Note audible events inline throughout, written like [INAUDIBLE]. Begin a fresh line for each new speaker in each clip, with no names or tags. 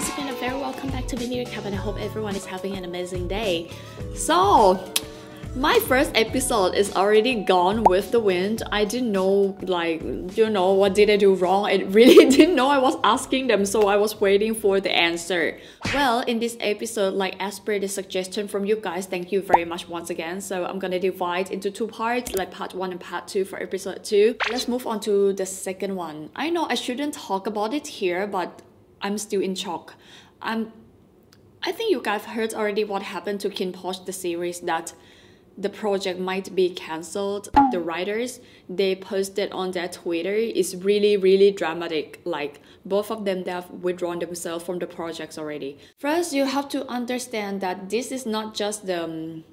Once again, a very welcome back to Recap and I hope everyone is having an amazing day. So, my first episode is already gone with the wind. I didn't know, like, you know, what did I do wrong? I really [LAUGHS] didn't know I was asking them, so I was waiting for the answer. Well, in this episode, like, as per the suggestion from you guys, thank you very much once again. So, I'm gonna divide into two parts, like part one and part two for episode two. Let's move on to the second one. I know I shouldn't talk about it here, but I'm still in shock. I'm I think you guys heard already what happened to KinnPorsche, the series that the project might be cancelled. The writers they posted on their Twitter is really really dramatic. Like both of them they have withdrawn themselves from the projects already. First, you have to understand that this is not just the um,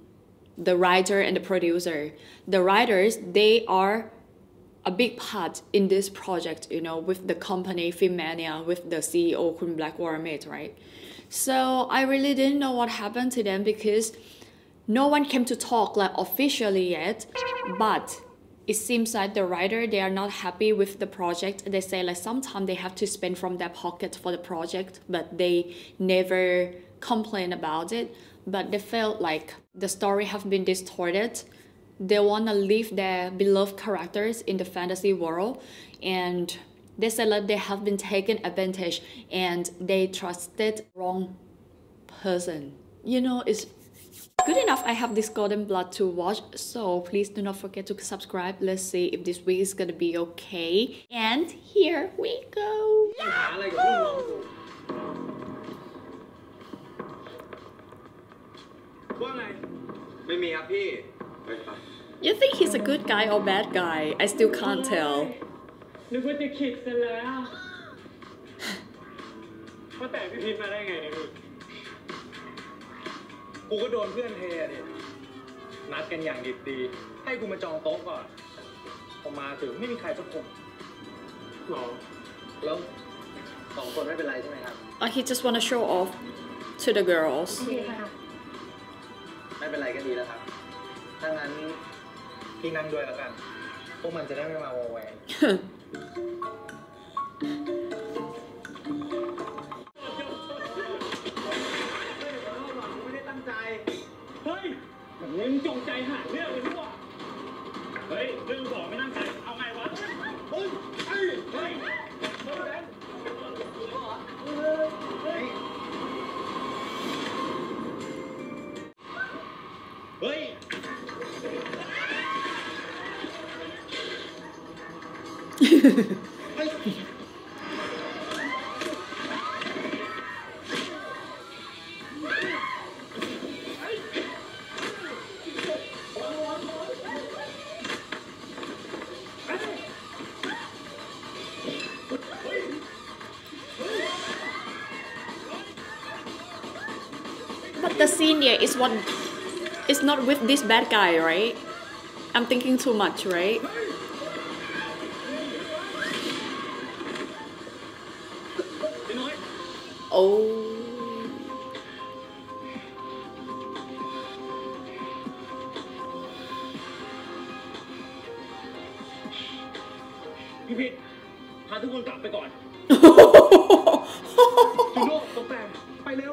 the writer and the producer. The writers they are a big part in this project, you know, with the company Filmmania, with the CEO Kun Black Warmate, right? So I really didn't know what happened to them because no one came to talk like officially yet, but it seems like the writer they are not happy with the project. They say like sometimes they have to spend from their pocket for the project, but they never complain about it. But they felt like the story have been distorted. They wanna leave their beloved characters in the fantasy world and they said that they have been taken advantage and they trusted wrong person. You know, it's Good enough, I have this Golden Blood to watch, so please do not forget to subscribe. Let's see if this week is gonna be okay. And here we go. You think he's a good guy or bad guy? I still can't tell.
นึกว่าจะขิดซะแล้วว่าแต่พี่พิมพ์มาได้ไงเนี่ยพี่
กูก็โดนเพื่อนเทดินัดกันอย่างดิบดี ให้กูมาจองโต๊ะก่อน พอมาถึงไม่มีใครสักคน
หรอ
แล้วสองคนไม่เป็นไรใช่ไหมครับ
Uh, he just wanna show off to the girls.
ไม่เป็นไรก็ดีแล้วครับ ถ้างั้นพี่นั่งด้วยแล้วกัน พวกมันจะได้ไม่มาวอแวงไม่ได้ตั้งใจ
เฮ้ยแบบนี้มึงจงใจหาเรื่องเลยดีกว่าเฮ้ยเรื่องบอกไม่ตั้งใจ เอาไงวะ
เฮ้ย เฮ้ย เฮ้ยเฮ้ย
เฮ้ย
But the here is what is not with this bad guy, right? I'm thinking too much, right? Oh.
พี่พิษพาทุกคนกลับไปก่อน
จูโน่ตกแต่งไปเร็ว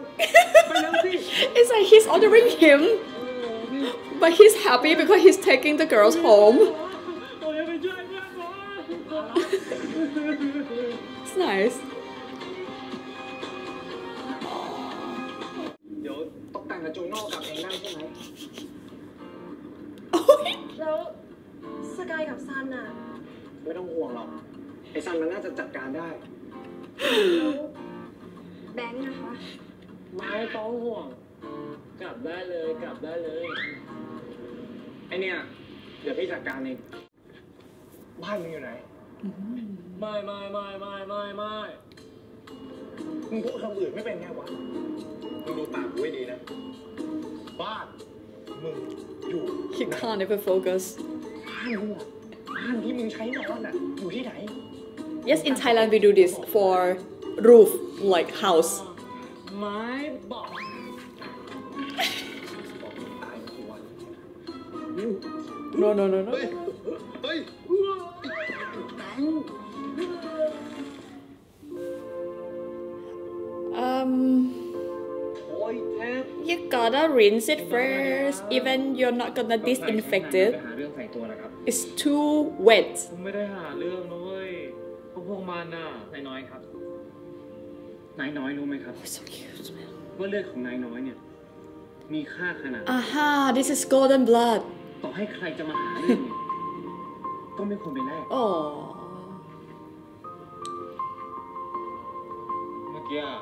ไปเร็วสิ
it's like he's ordering him, but he's happy because he's taking the girls home.
โอ้ยไปช่วยเพื่อนผม
It's nice.
กแต่งกับจูโน่กลับเองได้ใช่ไหม
แล้วสกายกับซันน่ะ
ไม่ต้องห่วงหรอก ไอ้ซันมันน่าจะจัดการได้
แล้วแบงค์นะคะ
ไม่ต้องห่วง กลับได้เลยกลับได้เลย
ไอเนี่ย เดี๋ยวพี่จัดการเองบ้านมึงอยู่ไหน
ไม่ไม่ไม่ไม่ไม่ไม่
มึงพูดคำอื่นไม่เป็นไงวะ มึงดูปากกูให้ดีนะ บ้าน มึงอยู่
He can't even focus.
บ้านมึงอะบ้านที่มึงใช้นอนอ่ะ อยู่ที่ไหน
Yes, in Thailand we do this for roof, like house.
ไม่บอก
ตายกี่วัน
No, no, no, no.
เฮ้ย เฮ้ย
you gotta rinse it first even you're not gonna disinfect
ไป
it
หาเรื่องใส่ตัวนะครับ
it's too wet
ผมไม่ได้หาเรื่องนะเว้ยเพราะพวกมันน่ะนายน้อยครับ นายน้อยรู้ไหมครับ
so cute man
ว่าเลือดของนายน้อยเนี่ย มีค่าขนาดไหน
aha this is golden blood
ต่อให้ใครจะมาหาเรื่องเนี่ยก็ไม่ควรไปแลก
oh
เมื่อกี้อะ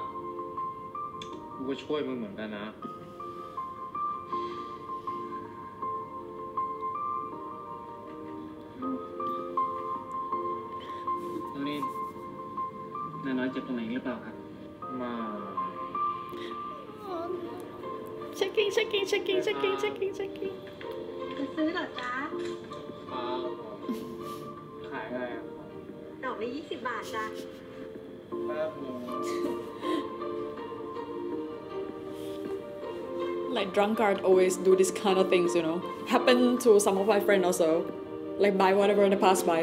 กูก็ช่วยมึงเหมือนกันนะ เจ็บตรงไหนหรือเปล่าครับ มา
checking checking checking checking checking checking
จะซื้อเหรอจ๊ะ
ครับขายอะไรอ่ะ
ดอกละยี่สิบบาทจ้ะ [LAUGHS]
แป๊บนึง
like drunkard always do this kind of things you know happen to some of my friends also like buy whatever they pass by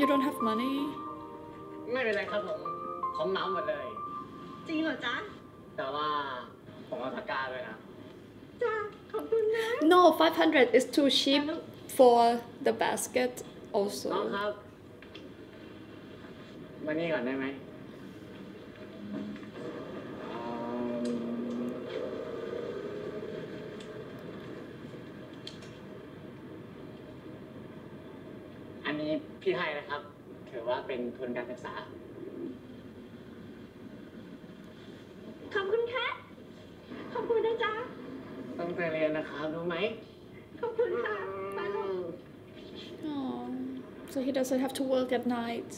you don't have money
ไม่เป็นไรครับผม ผมน้ำหมดเลย
จริงเหรอจ๊ะ
แต่ว่าผมเอาตะกร้าด้วยนะ
จ้ะ ขอบคุณนะ
no 500 is too cheap for the basket
น้อง
also
ครับ มานี่ก่อนได้ไหม นนี้พี่ให้นะครับ ถือว่าเป็นทุนการศึกษา
ขอบคุณค่ะ ขอบคุณนะจ๊ะ
ต้องไปเรียนนะครับรู้ไหม
ขอบคุณค่ะไปลูก
oh, so he doesn't have to work at night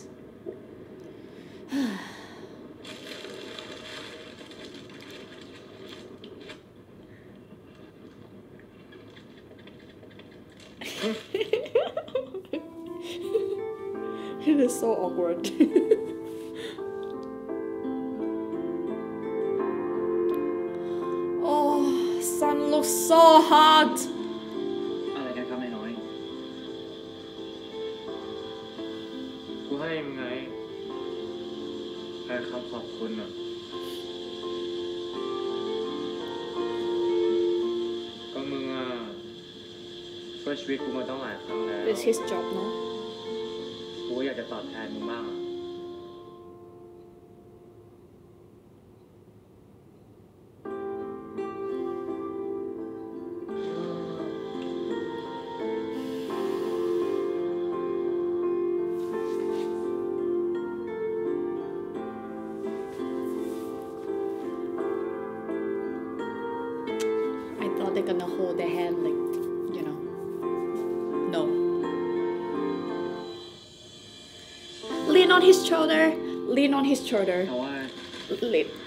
ครั้งแล้ว
it's his job no
กู อยากจะตอบแทนมึงบ้างอะ
on his shoulder.
แ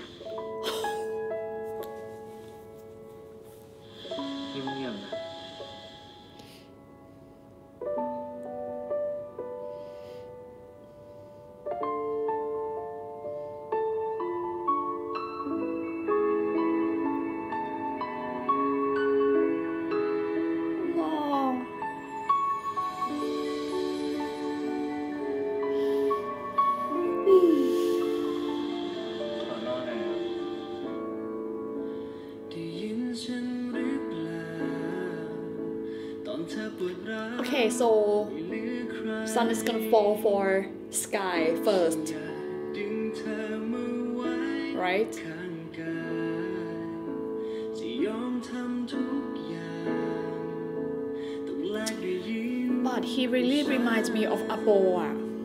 so
sun is gonna fall for sky first. Right? But he really reminds me of Apo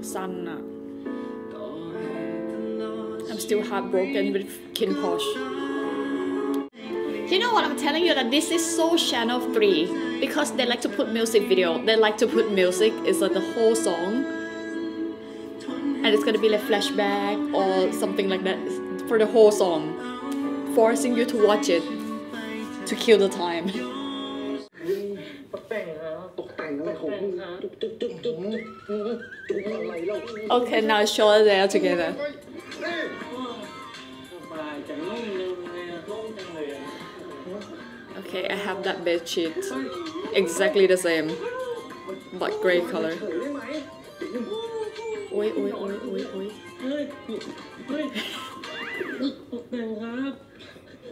Sun. I'm still heartbroken with KinnPorsche. You know what? I'm telling you that this is so channel 3 because they like to put music video. They like to put music, it's like the whole song. And it's gonna be like flashback or something like that for the whole song. Forcing you to watch it to kill the time. [LAUGHS]
แต่งครับ
ตกแต่งอะไรของมึงจุกจุกจุกจุกอะไรเล่า
Okay, now show it there together. Okay, I have that bed sheet. Exactly the same. But grey color.
เฉยได้ไหมเดี๋ยวยัง
Oi, oi, oi, oi, oi.
เฮ้ย เฮ้ย ตกแต่งครับ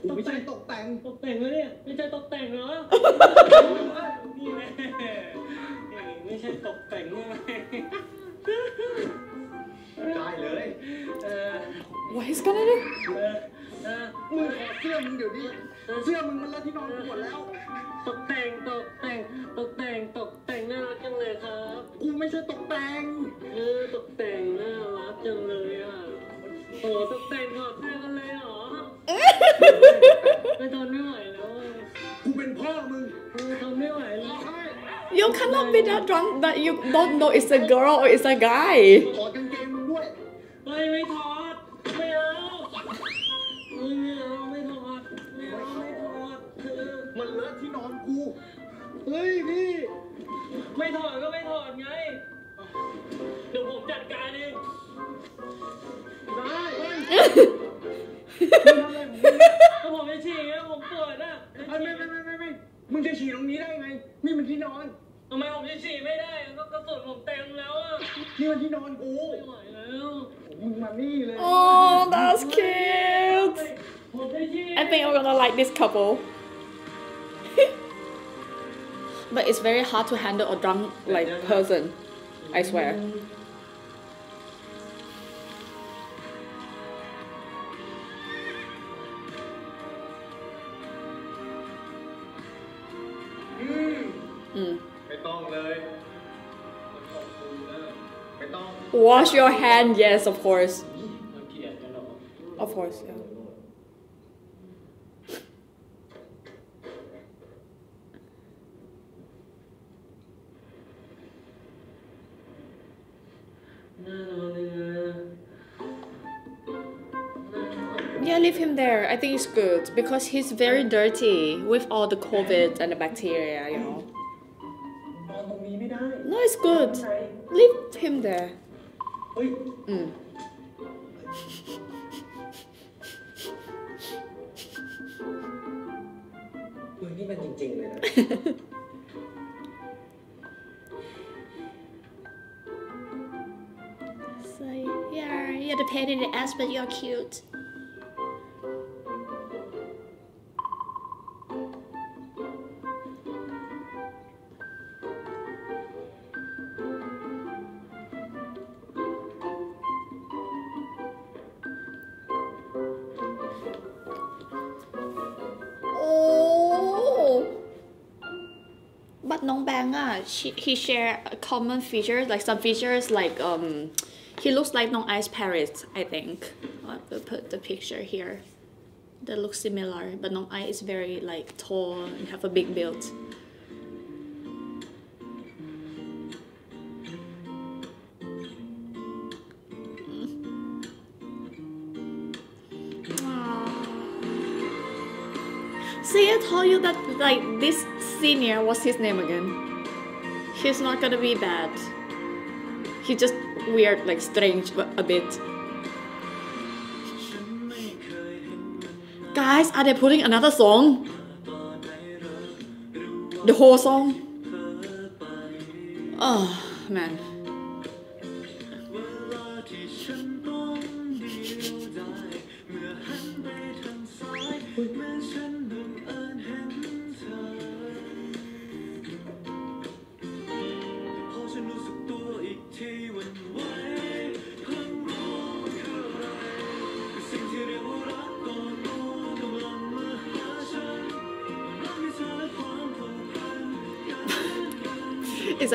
กูไม่ใช่ตกแต่ง
ตกแต่งแล้วเนี่ย ไม่ใช่ตกแต่งเหรอ นี่แน่ไม่ใช่ตกแต่งใช่ไหม
ได้เลย
เออ
What he's gonna do?
เออเออ
มึงถอดเสื้อมึงเดี๋ยวนี้เสื้อมึงมันเลอะที่นอนกูหมดแล้ว
ตกแต่งตกแต่งตกแต่งตกแต่งน่ารักจังเลยครับ
กูไม่ใช่ตกแต่ง
เออตกแต่งน่ารักจังเลยอะโอ้ตกแต่งถอดเสื้อกันเลยเหรอไม่ทนไม่ไหวแล้ว
กูเป็นพ่อมึง
เออทนไม่ไหวแล้ว
You cannot be that drunk that you don't know it's a girl or it's a guy. hard to handle a drunk like person. I swear. Mm. Wash your hand, yes, of course. Of course, yeah. I think it's good because he's very dirty with all the COVID and the bacteria, you know. No, it's good. Leave him there. Mm. [LAUGHS] so yeah, you're the pain in the ass, but you're cute. He share common features like some features like um, he looks like Nong Ice Paris. I think. I'll put the picture here. That looks similar, but Nong Ai is very like tall and have a big build. See, I told you that like this senior, what's his name again? He's not gonna be bad. He's just weird, like strange but a bit. Guys, are they putting another song? The whole song? Oh man. It's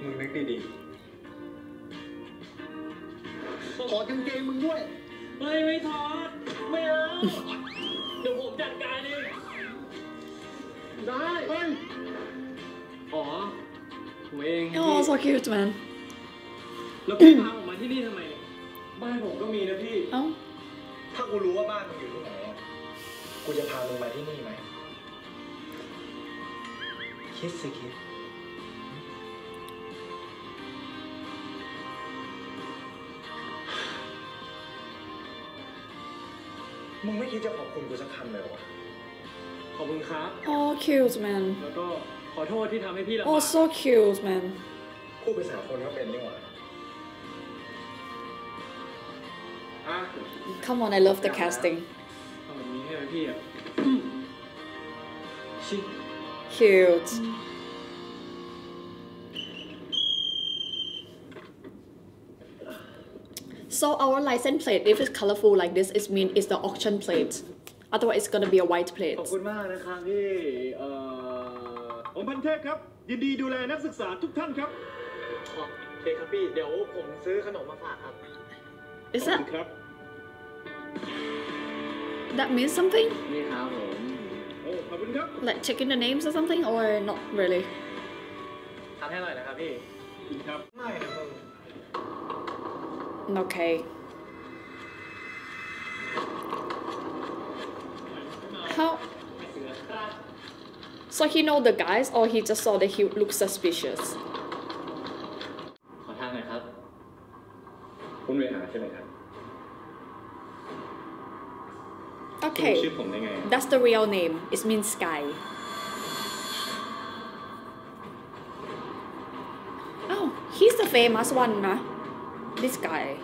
มึงเมาจนสมองเสื่อมเลยเหรอวะ
พี่พิษพี่แก้ผ้าผมทำไมอะ
อย่างกูเนี่ยนะจะแก้ผ้ามึงอะมึงนึกดีๆถอดกางเกงมึงด้วย
ไม่ไม่ถอด ไม่เอา เดี๋ยวผมจัดการเอง
ได้เฮ้ย
อ๋อผมเอง
Oh, so cute, man.
แล้วพี่พาผมมาที่นี่ทำไมเนี่ย
บ้านผมก็มีนะพี่
Oh.
ถ้ากูรู้ว่าบ้านมึงอยู่ที่ไหนอะกูจะพามึงมาที่นี่ไหม คิดสิคิด มึงไม่คิดจะขอบคุณกูสักคำเลยวะ
ขอบคุณครับ
Oh, cute, man.
แล้วก็ขอโทษที่ทำให้พี่ลำบาก
Oh, so cute, man.
พูดภาษาคนก็เป็นนี่หว่า
อะ
Come on, I love the casting.
ทำแบบนี้ให้ไหมพี่อะชิ
Cute. So our license plate, if it's colorful like this, it means it's the auction plate. Otherwise, it's gonna be a white
ข
plate.
อบคุณมากนะครับพี่ เอ่อ ผมพันเทพครับ ยินดีดูแลนักศึกษาทุกท่านครับ
โอเคครับพี่ เดี๋ยวผมซื้อขนมมาฝากครับ
Is
ขอบ
that
คุณครับ
that means something?
นี่ครับผม
โอ้ ขอบคุณครับ
Like checking the names or something, or not really?
ทำให้หน่อยนะครับพี่
ขอบคุณครับ
ไม่นะมึง
Okay. How? So he know the guys, or he just saw that he looked suspicious?
ขอทางหน่อยครับ
คุณเวหาใช่ไหมครับ
Okay.
ชื่อผมได้ไง
That's the real name. It means sky. Oh, he's the famous one, nah? this guy.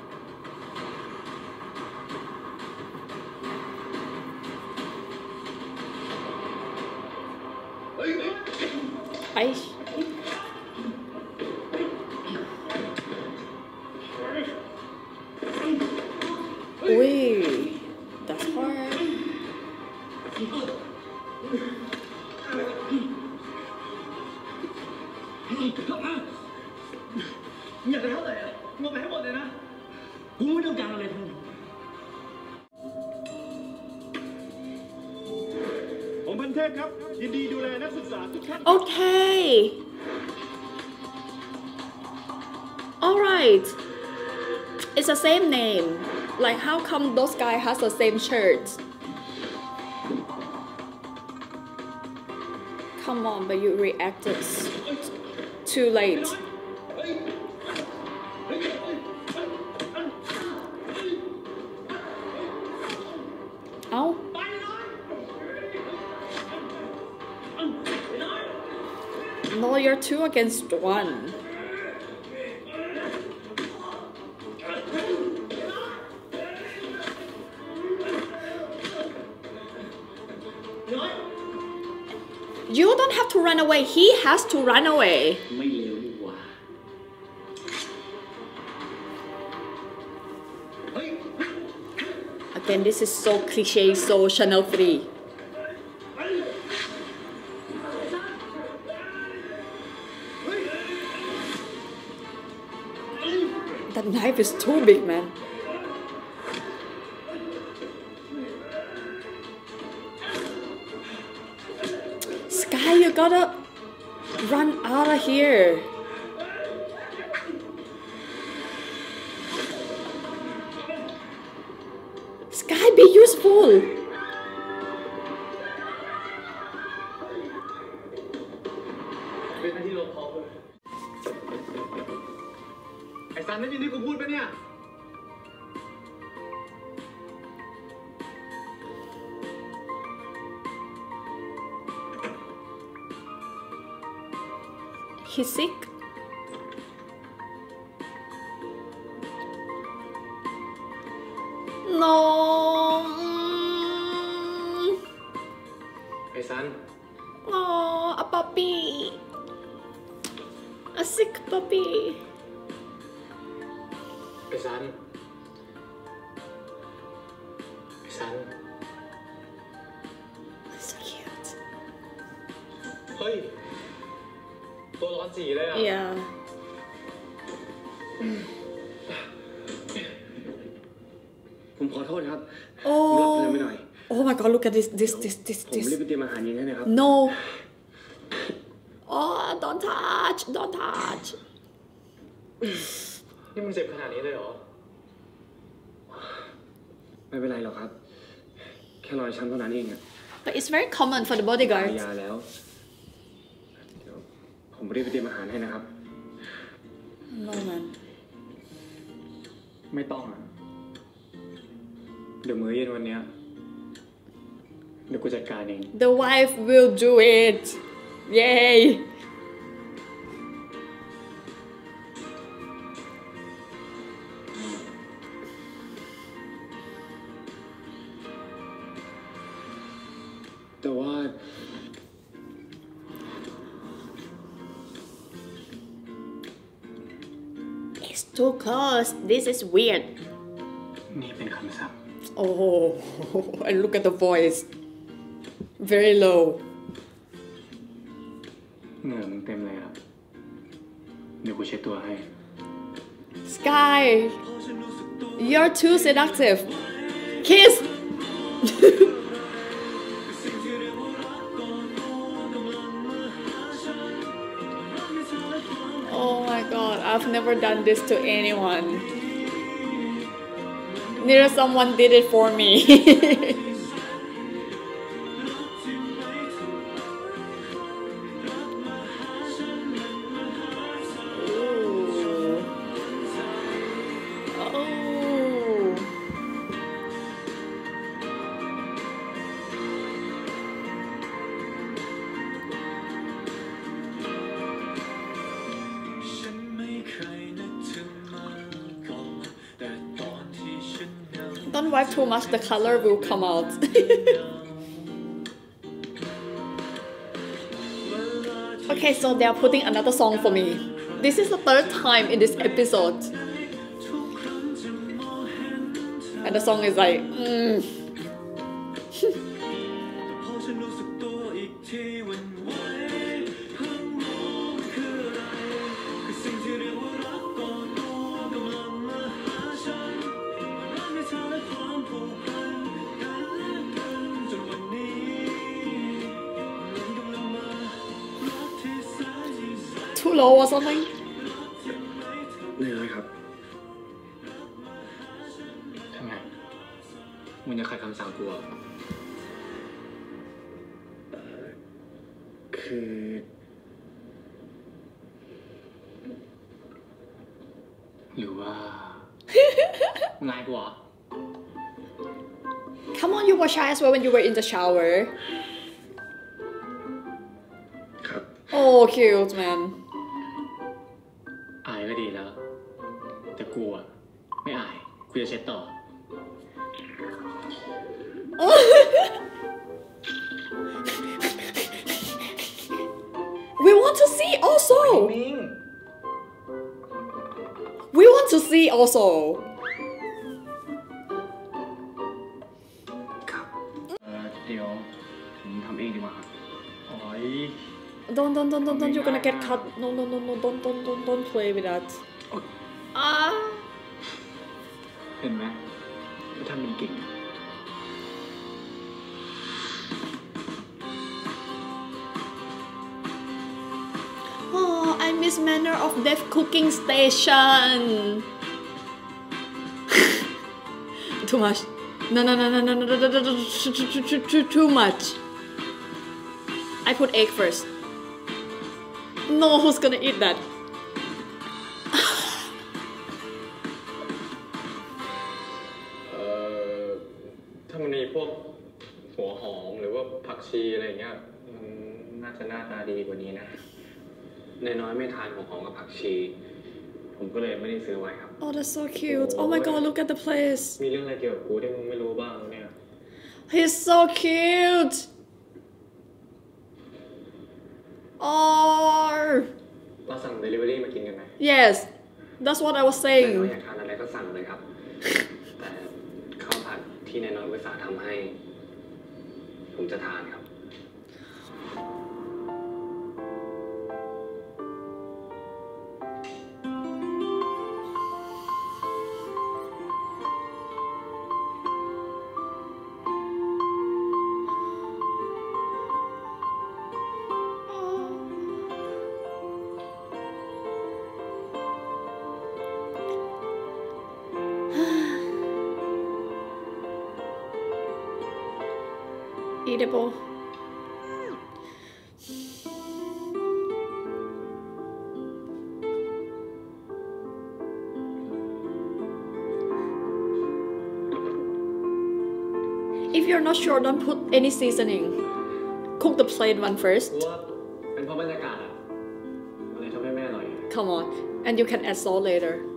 I.
กูไม่ต้องการอะไรทั้งนั้นผมพันเทพครับ ยินดีดูแลนักศึกษาทุกท่าน
Okay. Alright. It's the same name. Like how come those guy has the same shirt? Come on, but you reacted s- too late. two against one. You don't have to run away. He has to run away. Again, this is so cliche, so Channel 3. Knife is too big, man. Sky, you gotta run out of here. He's sick. Oh my god, look at this, this, this, this,
ผมรีบ
this.
ไปเตรียมอาหารเย็นให้นะครับ
No. Oh, don't touch, don't touch.
นี่มันเจ็บขนาดนี้เลยเหรอ
ไม่เป็นไรหรอกครับ แค่รอยช้ำเท่านั้นเองอะ
But it's very common for the
ทาน
bodyguards.
ยาแล้วเดี๋ยวผมรีบไปเตรียมอาหารให้นะครับ
No man.
ไม่ต้องอะเดี๋ยวมื้อเย็นวันเนี้ย เดี๋ยวกูจัดการเอง
The wife will do it. Yay.
แต่ว่า
It's too close. This is weird.
นี่เป็นคำสั่ง
Oh, [LAUGHS] and look at the voice. Very low.
เหงื่อมึงเต็มเลยครับ เดี๋ยวกูเช็ดตัวให้
Sky, you're too seductive. Kiss. [LAUGHS] oh my god, I've never done this to anyone. Neither someone did it for me. [LAUGHS] too much, the color will come out. [LAUGHS] okay, so they are putting another song for me. This is the third time in this episode. And the song is like, mm. [LAUGHS] [LAUGHS] low or something.
ไม่เลยครับทำไงมึงจะขัดคำสั่งกูเหรอเอ่อคือ หรือว่างายกูเหรอ
Come on, you were shy as well when you were in the shower.
ครับ
Oh, cute, man.
ครับโอ้ย
Don't, don't, don't, don't, don't. You're gonna get cut. No, no, no, no. Don't, don't, don't, don't play with that. Ah.
เห็นไหมก็ทำเป็นเก่ง
manner of death cooking station. too much. No, no, no, no, no, no, no, no, no, no, too much. I put egg first. No, who's gonna eat that?
เอ่อถ้ามันมีพวกหัวหอมหรือว่าผักชีอะไรเงี้ยอืมน่าจะหน้าตาดีกว่านี้นะนายน้อยไม่ทานหัวหอมกับผักชี ผมก็เลยไม่ได้ซื้อไว้ครับ
Oh, that's so cute. Oh my god, look at the place.
มีเรื่องอะไรเกี่ยวกับกูที่มึงไม่รู้บ้างเนี่ย
He's so cute. Oh,
เราสั่งเดลิเวอรี่มากินกันไหม
yes. That's what I was
นายน้อย
saying.
อยากทานอะไรก็สั่งเลยครับ แต่ข้าวผัดที่นายน้อยอุตส่าห์ทำให้ ผมจะทานครับ
eatable. If you're not sure, don't put any seasoning. Cook the plain one first. Come on, and you can add salt later.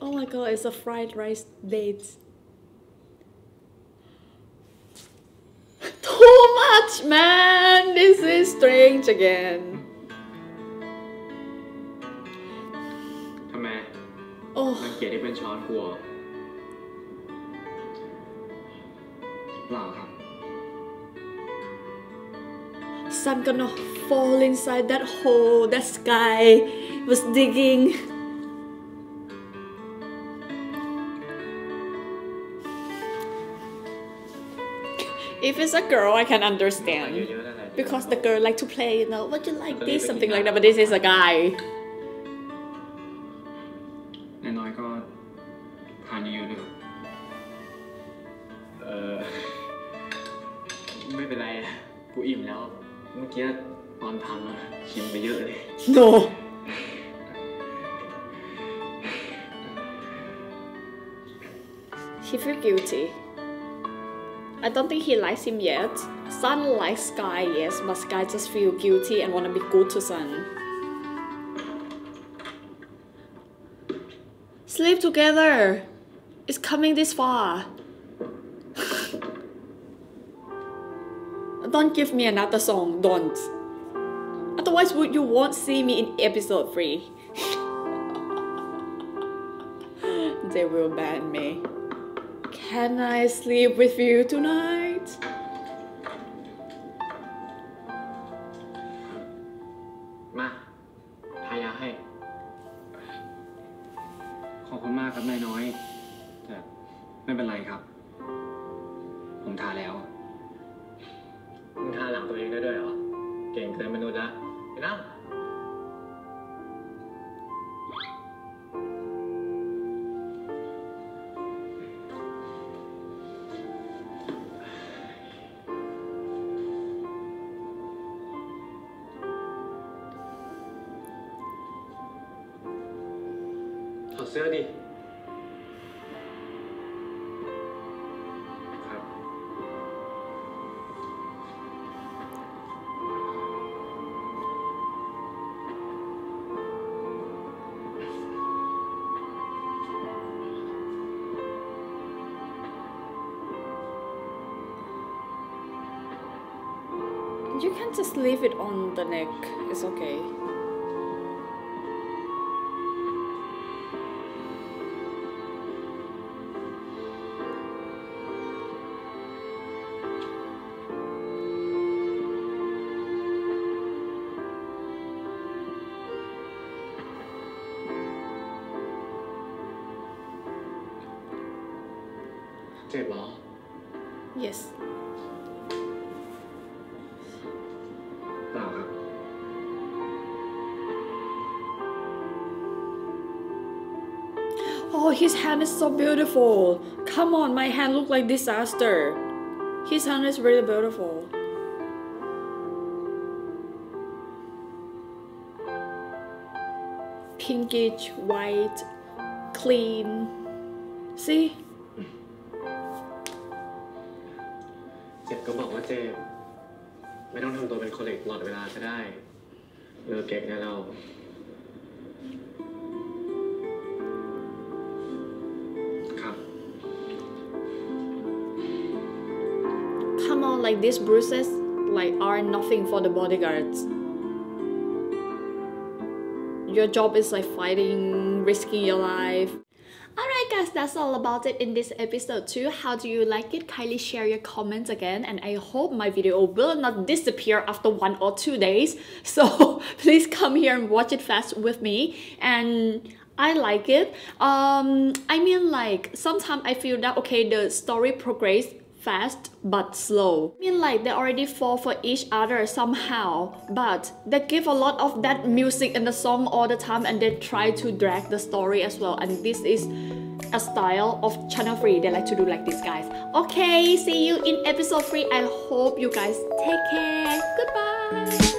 Oh my god, it's a fried rice date. [LAUGHS] Too much, man! This is strange again.
ทำไม
Oh,
รังเกียจที่เป็นช้อนกลัวเปล่าครับ
sun gonna fall inside that hole that sky was digging. If it's a girl, I can
เย
understand
อะๆนั่นแหละ
because the girl like to play, you know, what you like this, something like that. But this is a guy.
น้อยๆก็ทานเยอะๆด้วย
เออ
ไม่เป็นไร กูอิ่มแล้ว เมื่อกี้ตอนทำอะชิมไปเยอะเลย [LAUGHS]
No. [LAUGHS] He feel guilty. I don't think he likes him yet. Sun likes Sky, yes, but Sky just feel guilty and wanna be good to Sun. Sleep together. It's coming this far. [LAUGHS] don't give me another song. Don't. Otherwise, would- you won't see me in episode 3. [LAUGHS] they will ban me. Can I sleep with you tonight?
มาทายาให้ ขอบคุณมากครับนายน้อย แต่ไม่เป็นไรครับ ผมทาแล้ว
มึงทาหลังตัวเองได้ด้วยเหรอ เก่งเกินมนุษย์ละไอ้น้ำ
just leave it on the neck, it's okay. Yes. his hand is so beautiful. Come on, my hand look like disaster. His hand is really beautiful. Pinkish, white, clean. See? [LAUGHS]
เจ็บก็บอกว่าเจ็บ ไม่ต้องทำตัวเป็นคนเหล็กตลอดเวลาก็ได้ เลิกเก๊กได้แล้ว
ครับ
Come on, like these bruises like are nothing for the bodyguards. Your job is like fighting, risking your life. Alright guys, that's all about it in this episode too. How do you like it? Kindly share your comments again and I hope my video will not disappear after one or two days. [LAUGHS] So please come here and watch it fast with me and I like it. Um, I mean like sometimes I feel that okay the story progress fast but slow. I mean like they already fall for each other somehow, but they give a lot of that music in the song all the time and they try to drag the story as well. And this is a style of channel 3 they like to do like this guys. Okay see you in episode 3 i hope you guys take care. Goodbye